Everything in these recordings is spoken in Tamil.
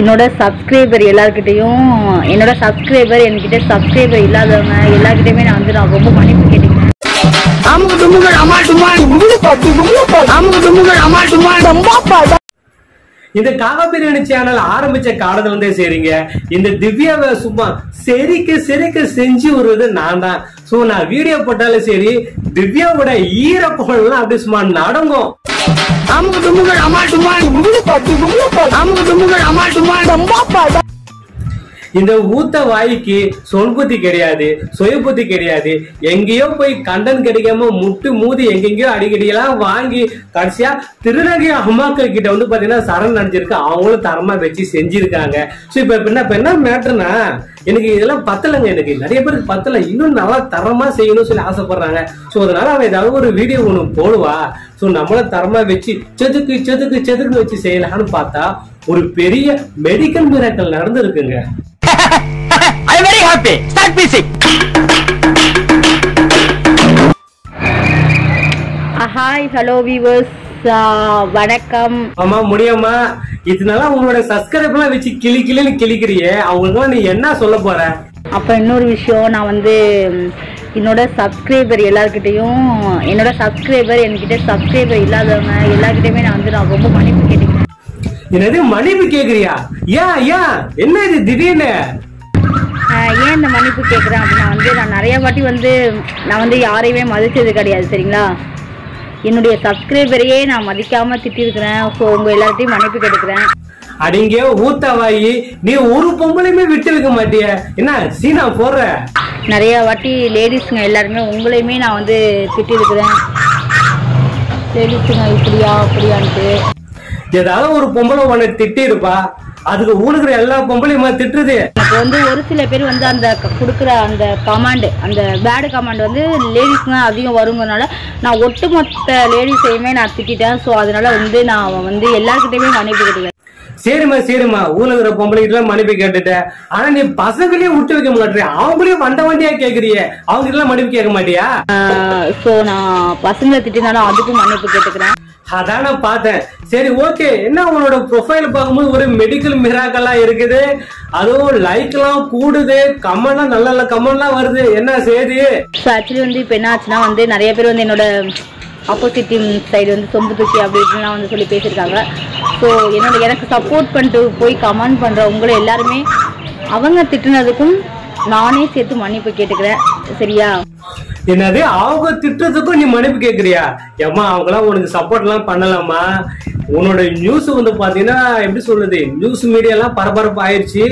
என்னோட சப்ஸ்கிரைபர் எல்லாருக்கிட்டையும் என்னோட சப்ஸ்கிரைபர் என்கிட்ட சப்ஸ்கிரைபர் இல்லாதவங்க எல்லாருக்கிட்டையுமே நான் வந்து நான் ரொம்ப மன்னிப்பு கேட்டுக்கிறேன். இந்த காகா பிரியாணி சேனல் ஆரம்பிச்ச காலத்துல இருந்தே சரிங்க. இந்த திவ்யாவை சும்மா செரிக்க செரிக்க செஞ்சு விடுறது நான் தான் சோ நான் வீடியோ போட்டாலும் சரி திவ்யாவோட ஈரப்பழம்லாம் அப்படியே சும்மா நடங்கும். அமுகு தும்முகள் அமால் டுமால் அமுகு இந்த ஊத்த வாய்க்கு சொல் புத்தி கிடையாது சுய புத்தி கிடையாது. எங்கேயோ போய் கண்டன் கிடைக்காம முட்டு மூதி எங்கெங்கயோ அடிக்கடியெல்லாம் வாங்கி கடைசியா திருநகை அம்மாக்கள் கிட்ட வந்து பாத்தீங்கன்னா சரண் நடிச்சிருக்கு அவங்களும் தரமா வச்சு செஞ்சிருக்காங்க. ஸோ இப்ப என்ன இப்ப என்ன மேட்டர்னா எனக்கு இதெல்லாம் பத்தலைங்க எனக்கு நிறைய பேருக்கு பத்தல. இன்னும் நல்லா தரமா செய்யணும்னு சொல்லி ஆசைப்படுறாங்க. சோ அதனால அவன் ஏதாவது ஒரு வீடியோ ஒண்ணு போடுவா. சோ நம்மளும் தரமா வச்சு செதுக்கு செதுக்கு செதுக்கு வச்சு செய்யலாம்னு பார்த்தா ஒரு பெரிய medical miracle நடந்திருக்குங்க. I am very happy. Start music. Hi hello viewers வணக்கம். ஆமா முடியுமா? இதனால உங்களோட சப்ஸ்கிரைப் எல்லாம் வச்சு கிளி கிளின்னு கிளிக்கிறியே அவங்களுக்கு நீ என்ன சொல்ல போற? அப்போ இன்னொரு விஷயம் நான் வந்து என்னோட சப்ஸ்கிரைபர் எல்லாருக்கிட்டையும் என்னோட சப்ஸ்கிரைபர் என்கிட்ட சப்ஸ்கிரைபர் இல்லாதவங்க எல்லாருக்கிட்டையுமே நான் வந்து நான் ரொம்ப மன்னிப்பு கேட்டுக்கிறேன். என்னது மன்னிப்பு கேக்குறியா? ஏன் ஏன்? என்ன இது திடீர்னு? ஏன் இந்த மன்னிப்பு கேட்குறேன் அப்படின்னா வந்து நான் நிறைய வாட்டி வந்து நான் வந்து யாரையுமே மதிச்சது கிடையாது சரிங்களா? என்னுடைய சப்ஸ்கிரைபரையே நான் மதிக்காம திட்டிருக்கிறேன். ஸோ உங்க எல்லார்ட்டையும் மன்னிப்பு கேட்டுக்கிறேன். அடிங்க ஊத்தவாயி நீ ஒரு பொம்பளையுமே விட்டு வைக்க மாட்டிய. என்ன சீனா போடுற நிறைய வாட்டி லேடிஸுங்க எல்லாருமே உங்களையுமே நான் வந்து திட்டிருக்கிறேன். லேடிஸுங்க இப்படியா அப்படியான்ட்டு. ஏதாவது ஒரு பொம்பளை உன்னை திட்டி இருப்பா அதுக்கு ஊனுக்குற எல்லா பொம்பளையுமா திட்டுறது எனக்கு வந்து ஒரு சில பேர் வந்து அந்த கொடுக்குற அந்த கமாண்டு அந்த பேடு கமாண்ட் வந்து லேடிஸ் தான் அதிகம் வருங்கிறதுனால நான் ஒட்டுமொத்த லேடிஸையுமே நான் திட்டிட்டேன். ஸோ அதனால வந்து நான் வந்து எல்லாருக்கிட்டையுமே மன்னிப்பு கேட்டுக்கிறேன். சரிம்மா சரிம்மா. ஊனுக்குற பொம்பளைகிட்ட மன்னிப்பு கேட்டுட்ட ஆனா நீ பசங்களையும் விட்டு வைக்க மாட்டே அவங்களையும் வண்ட வண்டியா கேக்குறியே? அவங்க எல்லாம் மன்னிப்பு கேட்க மாட்டியா? ஸோ நான் பசங்களை திட்டினாலும் அதுக்கும் மன்னிப்பு கேட்டுக்கிறேன். அதான் நான் பார்த்தேன். சரி ஓகே என்ன உன்னோட ப்ரொஃபைல் பார்க்கும்போது ஒரு மெடிக்கல் மிராக்கெல்லாம் இருக்குது? அதுவும் லைக் எல்லாம் கூடுது. கமெண்ட்லாம் நல்ல நல்ல கமெண்ட்லாம் வருது. என்ன செய்தி? ஆக்சுவலி வந்து இப்போ என்ன ஆச்சுன்னா வந்து நிறைய பேர் வந்து என்னோட ஆப்போசிட் டீம் சைடு வந்து சொம்பு தூக்கி அப்படி இப்படிலாம் வந்து சொல்லி பேசியிருக்காங்க. ஸோ என்னோட எனக்கு சப்போர்ட் பண்ணிட்டு போய் கமெண்ட் பண்ணுற உங்களை எல்லாருமே அவங்க திட்டுனதுக்கும் நானே சேர்த்து மன்னிப்பு கேட்டுக்கிறேன். சரியா? என்னது அவங்க திட்டத்துக்கும் நீ மன்னிப்பு கேட்குறியா ஏம்மா அவங்களாம் உனக்கு சப்போர்ட்லாம் பண்ணலாமா உன்னோட நியூஸ் வந்து பார்த்தீங்கன்னா எப்படி சொல்றது நியூஸ் மீடியாலாம் பரபரப்பு ஆயிடுச்சு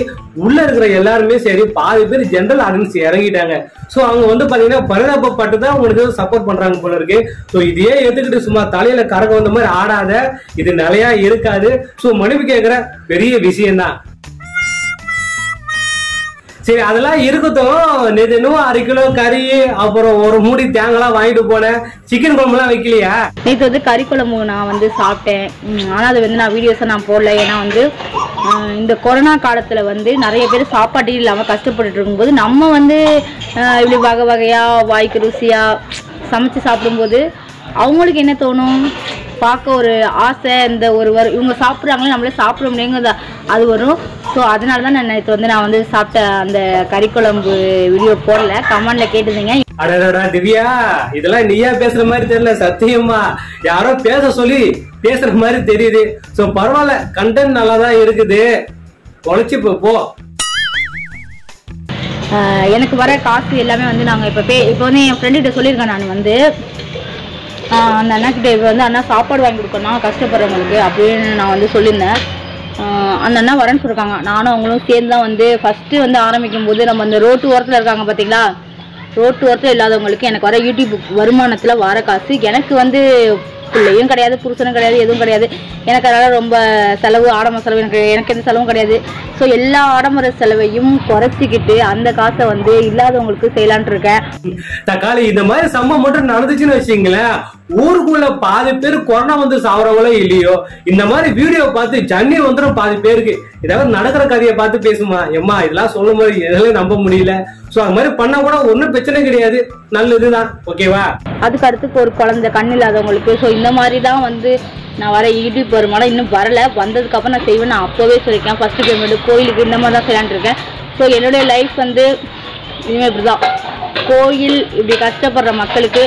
உள்ள இருக்கிற எல்லாருமே சரி பாதி பேர் ஜென்ரல் ஆடியன்ஸ் இறங்கிட்டாங்க. ஸோ அவங்க வந்து பார்த்தீங்கன்னா பரிதாபப்பட்டு தான் உனக்கு சப்போர்ட் பண்றாங்க போல இருக்கு. ஸோ இதையே எடுத்துக்கிட்டு சும்மா தலையில கரக வந்த மாதிரி ஆடாத. இது நிலையா இருக்காது. ஸோ மன்னிப்பு கேட்குற பெரிய விஷயம்தான். சரி அதெல்லாம் இருக்கட்டும். நேற்று அரை கிலோ கறி அப்புறம் ஒரு மூடி தேங்காய்லாம் வாங்கிட்டு போனேன். சிக்கன் குழம்புலாம் வைக்கலையா? நேற்று வந்து கறி குழம்பு நான் வந்து சாப்பிட்டேன். ஆனால் அது வந்து நான் வீடியோஸை நான் போடல. ஏன்னா வந்து இந்த கொரோனா காலத்தில் வந்து நிறைய பேர் சாப்பாட்டே இல்லாமல் கஷ்டப்பட்டு இருக்கும்போது நம்ம வந்து இப்படி வகை வகையாக வாய்க்கு ருசியாக சமைச்சு சாப்பிடும்போது அவங்களுக்கு என்ன தோணும்? பார்க்க ஒரு ஆசை இந்த ஒரு இவங்க சாப்பிட்றாங்களே நம்மளே சாப்பிட முடியுங்கிறது அது வரும். ஸோ அதனால தான் நான் நேற்று வந்து நான் வந்து சாப்பிட்ட அந்த கறி குழம்பு வீடியோ போடல. கமெண்டில் கேட்டிருந்தீங்க. அடடா திவ்யா இதெல்லாம் நீயா பேசுற மாதிரி தெரியல சத்தியமா யாரோ பேச சொல்லி பேசுற மாதிரி தெரியுது. சோ பரவாயில்ல கண்டென்ட் நல்லா தான் இருக்குது. உழைச்சு போ, எனக்கு வர காசு எல்லாமே வந்து நாங்கள் இப்போ பே இப்போ வந்து என் ஃப்ரெண்டுகிட்ட சொல்லியிருக்கேன் நான் வந்து. அந்த அண்ணாக்கிட்ட இப்போ வந்து அண்ணா சாப்பாடு வாங்கி கொடுக்கணும்? கஷ்டப்படுறவங்களுக்கு அப்படின்னு நான் வந்து சொல்லியிருந்தேன். அந்த அண்ணா வரேன்னு சொல்லிருக்காங்க நானும் அவங்களும் சேர்ந்து தான் வந்து ஃபஸ்ட்டு வந்து ஆரம்பிக்கும் போது நம்ம அந்த ரோட்டு ஓரத்தில் இருக்காங்க பார்த்தீங்களா ரோட்டு ஓரத்தில் இல்லாதவங்களுக்கு எனக்கு வர யூடியூப் வருமானத்தில் வர காசு எனக்கு வந்து பிள்ளையும் கிடையாது புருஷனும் கிடையாது எதுவும் கிடையாது. எனக்கு அதனால் ரொம்ப செலவு ஆடம்பர செலவு எனக்கு எனக்கு எந்த செலவும் கிடையாது. ஸோ எல்லா ஆடம்பர செலவையும் குறைச்சிக்கிட்டு அந்த காசை வந்து இல்லாதவங்களுக்கு செய்யலான்ட்டு இருக்கேன். தக்காளி இந்த மாதிரி சம்பவம் மட்டும் நடந்துச்சுன்னு வச்சுங்களேன் ஊருக்குள்ள பாதி பேர் கொரோனா வந்து சாவரவங்களோ இல்லையோ இந்த மாதிரி வீடியோ பார்த்து ஜன்னி வந்துடும் பாதி பேருக்கு. ஏதாவது நடக்கிற கதையை பார்த்து பேசுமா? எம்மா இதெல்லாம் சொல்லும் போது எதால நம்ப முடியல. சோ அது மாதிரி பண்ணா கூட ஒன்றும் பிரச்சனை கிடையாது. நல்லதுதான். ஓகேவா அதுக்கு அடுத்து ஒரு குழந்தை கண் இல்லாதவங்களுக்கு. ஸோ இந்த மாதிரி தான் வந்து நான் வர யூடியூப் வருமானம் இன்னும் வரல. வந்ததுக்கு அப்புறம் நான் செய்வேன் நான் அப்போவே சொல்லியிருக்கேன். ஃபர்ஸ்ட் பேமெண்ட் கோயிலுக்கு இந்த மாதிரி தான் செய்யலான்னு இருக்கேன். ஸோ என்னுடைய லைஃப் வந்து இனிமேல் இப்படி தான் கோயில் இப்படி கஷ்டப்படுற மக்களுக்கு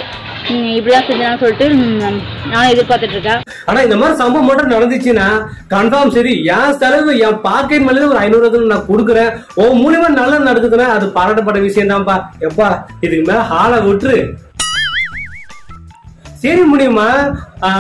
இப்படிதான் செஞ்சேன்னு சொல்லிட்டு நானும் எதிர்பார்த்துட்டு இருக்கேன் ஆனா இந்த மாதிரி சம்பவம் மட்டும் நடந்துச்சுன்னா கன்ஃபார்ம் சரி என் செலவு என் பாக்கெட் மேல ஒரு ஐநூறு ரூபாய் நான் கொடுக்குறேன். உன் மூலியமா நல்லா நடந்துக்கிறேன் அது பாராட்டப்பட்ட விஷயம் தான்ப்பா எப்பா இதுக்கு மேல ஹாலை விட்டுரு. சரி முடியுமா?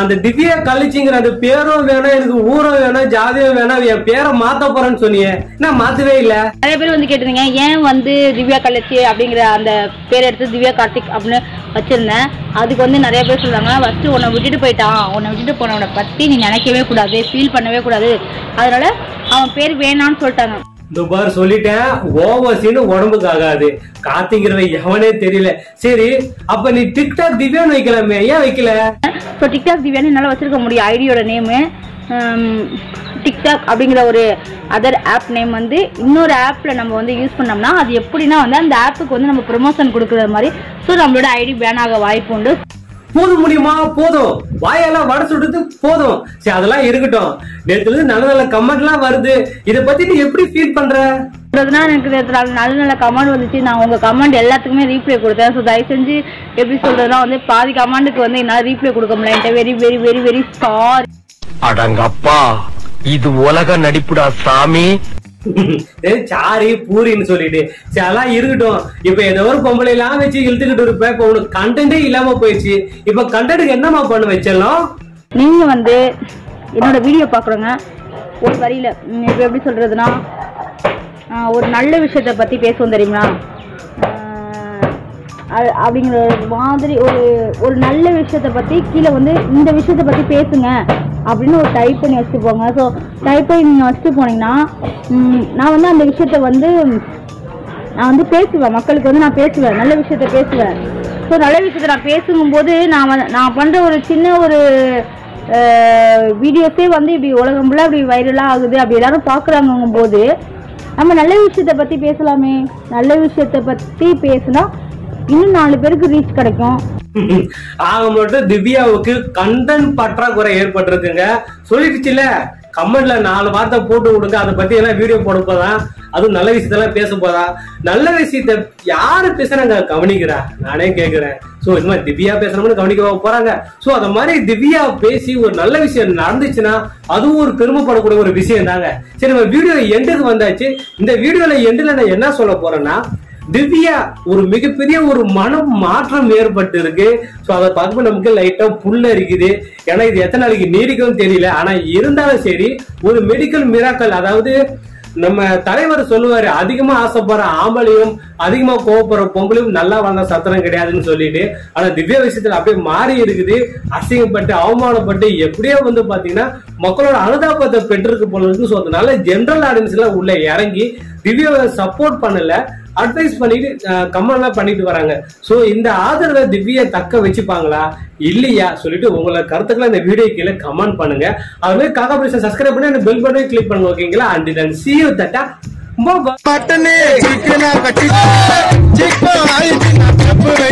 அந்த திவ்யா கழிச்சிங்கிற அந்த பேரும் வேணாம் எனக்கு ஊரும் வேணாம் ஜாதியும் வேணாம் என் பேரை மாத்த போறேன்னு சொன்னியே. நான் மாத்தவே இல்ல? நிறைய பேர் வந்து கேட்டிருந்தீங்க ஏன் வந்து திவ்யா கள்ளச்சி அப்படிங்கிற அந்த பேர் எடுத்து திவ்யா கார்த்திக் அப்படின்னு வச்சிருந்தேன். அதுக்கு வந்து நிறைய பேர் சொல்றாங்க ஃபர்ஸ்ட் உன்னை விட்டுட்டு போயிட்டான். உன்னை விட்டுட்டு போனவனை பத்தி நீ நினைக்கவே கூடாது ஃபீல் பண்ணவே கூடாது. அதனால அவன் பேர் வேணான்னு சொல்லிட்டாங்க. இந்த பார் சொல்லிட்டேன். ஓவர் உடம்புக்கு ஆகாது. காத்திங்கிறவன் எவனே தெரியல. சரி அப்ப நீ டிக்டாக் திவ்யான்னு வைக்கலாமே. ஏன் வைக்கல? ஸோ டிக்டாக் திவ்யான்னு என்னால் வச்சிருக்க முடியும். ஐடியோட நேமு டிக்டாக் அப்படிங்கிற ஒரு அதர் ஆப் நேம் வந்து இன்னொரு ஆப்பில் நம்ம வந்து யூஸ் பண்ணோம்னா அது எப்படின்னா வந்து அந்த ஆப்புக்கு வந்து நம்ம ப்ரொமோஷன் கொடுக்குற மாதிரி. ஸோ நம்மளோட ஐடி பேன் ஆக வாய்ப்பு உண்டு. போதும் முடியுமா? போதும். வாயெல்லாம் வட சுடுறது போதும். சரி அதெல்லாம் இருக்கட்டும். நேத்துல இருந்து நல்ல நல்ல கமெண்ட் எல்லாம் வருது. இத பத்தி நீ எப்படி ஃபீல் பண்ற? எனக்கு நேத்து நல்ல நல்ல நல்ல கமெண்ட் வந்துச்சு. நான் உங்க கமெண்ட் எல்லாத்துக்குமே ரீப்ளை கொடுத்தேன். ஸோ தயவு செஞ்சு எப்படி சொல்றதுன்னா வந்து பாதி கமெண்ட்டுக்கு வந்து என்னால் ரீப்ளை கொடுக்க முடியல. Very very very very sorry அடங்கப்பா. இது உலக நடிப்புடா சாமி. சாரி பூரின்னு சொல்லிட்டு. சரி அதெல்லாம் இருக்கட்டும். இப்ப ஏதோ ஒரு பொம்பளை எல்லாம் வச்சு இழுத்துக்கிட்டு இருப்ப இப்ப உனக்கு கண்டென்ட்டே இல்லாம போயிடுச்சு. இப்ப கண்டென்ட்டுக்கு என்னமா பண்ண வச்சிடலாம் நீங்க வந்து என்னோட வீடியோ பார்க்குறோங்க. ஒரு வரியில இப்ப எப்படி சொல்றதுன்னா ஒரு நல்ல விஷயத்த பத்தி பேசுவோம் தெரியுமா அது- அப்படிங்கிற மாதிரி ஒரு ஒரு நல்ல விஷயத்த பத்தி கீழே வந்து இந்த விஷயத்த பத்தி பேசுங்க. அப்படின்னு ஒரு டைப் பண்ணி வச்சுட்டு போங்க. ஸோ டைப் பண்ணி நீங்கள் வச்சுட்டு போனீங்கன்னா நான் வந்து அந்த விஷயத்த வந்து நான் வந்து பேசுவேன். மக்களுக்கு வந்து நான் பேசுவேன். நல்ல விஷயத்த பேசுவேன். ஸோ நல்ல விஷயத்த நான் பேசுங்கும்போது நான் நான் பண்ணுற ஒரு சின்ன ஒரு வீடியோஸே வந்து இப்படி உலகம் ஃபுல்லாக இப்படி வைரலாக ஆகுது. அப்படி எல்லாரும் பார்க்குறாங்கும் போது நம்ம நல்ல விஷயத்த பற்றி பேசலாமே. நல்ல விஷயத்த பற்றி பேசினா இன்னும் நாலு பேருக்கு ரீச் கிடைக்கும். ஆக மட்டும் திவ்யாவுக்கு கண்டன் பற்றாக்குறை ஏற்பட்டிருக்குங்க. சொல்லிடுச்சுல கமெண்ட்ல நாலு வார்த்தை போட்டு கொடுங்க அதை பத்தி எல்லாம் வீடியோ போட போதான் அதுவும் நல்ல விஷயத்தெல்லாம் பேச போதா நல்ல விஷயத்த யாரு பேசுறாங்க? கவனிக்கிறா? நானே கேக்குறேன். சோ இது மாதிரி திவ்யா பேசுறோம்னு கவனிக்க போறாங்க. சோ அந்த மாதிரி திவ்யா பேசி ஒரு நல்ல விஷயம் நடந்துச்சுன்னா அதுவும் ஒரு பெருமைப்படக்கூடிய ஒரு விஷயம் தாங்க. சரி நம்ம வீடியோ எண்டுக்கு வந்தாச்சு. இந்த வீடியோல எண்டுல நான் என்ன சொல்ல போறேன்னா திவ்யா ஒரு மிகப்பெரிய ஒரு மனம் மாற்றம் ஏற்பட்டு இருக்கு ஸோ அதை பார்க்கும்போது நமக்கு லைட்டா புல்ல இருக்குது ஏன்னா இது எத்தனை நாளைக்கு நீடிக்கும்னு தெரியல. ஆனா இருந்தாலும் சரி ஒரு மெடிக்கல் மிராக்கல் அதாவது நம்ம தலைவர் சொல்லுவாரு அதிகமா ஆசைப்படுற ஆம்பளையும் அதிகமா கோவப்படுற பொங்கலையும் நல்லா வாழ்ந்த சத்திரம் கிடையாதுன்னு சொல்லிட்டு. ஆனா திவ்யா விஷயத்துல அப்படியே மாறி இருக்குது. அசிங்கப்பட்டு அவமானப்பட்டு எப்படியோ வந்து பாத்தீங்கன்னா மக்களோட அனுதாபத்தை பெற்றிருக்கு போல இருக்கு. ஸோ அதனால ஜென்ரல் ஆடியன்ஸ் எல்லாம் உள்ள இறங்கி திவ்யாவை சப்போர்ட் பண்ணல. அட்வைஸ் பண்ணிட்டு கமெண்ட்லாம் பண்ணிட்டு வராங்க. ஸோ இந்த ஆதரவை திவ்யா தக்க வச்சுப்பாங்களா? இல்லையா? சொல்லிட்டு உங்களை கருத்துக்களை இந்த வீடியோ கீழே கமெண்ட் பண்ணுங்க. அது காக்கா பிளஸ் சப்ஸ்கிரைப் பண்ணி அந்த பெல் பட்டனை கிளிக் பண்ணுங்க ஓகேங்களா அண்ட் தென் சி யூ தட்டா பட்டனே சிக்கனா கட்டி ஆயிடுச்சு நான் தப்பு வை